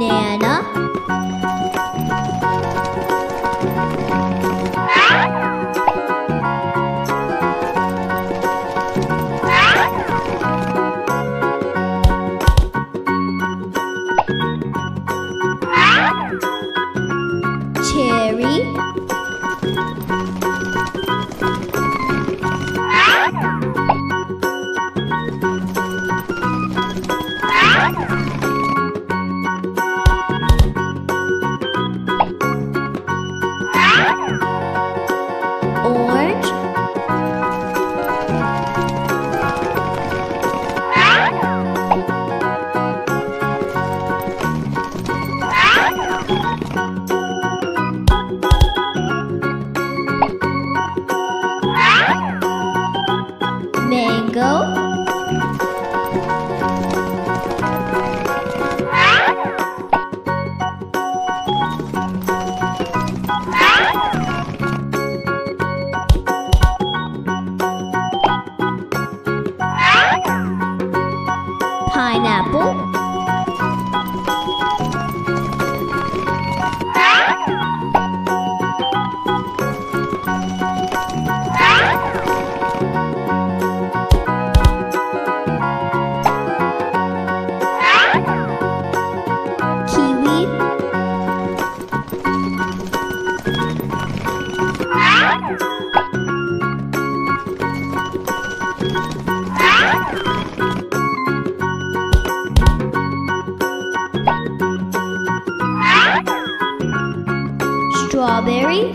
banana. Cherry. Strawberry?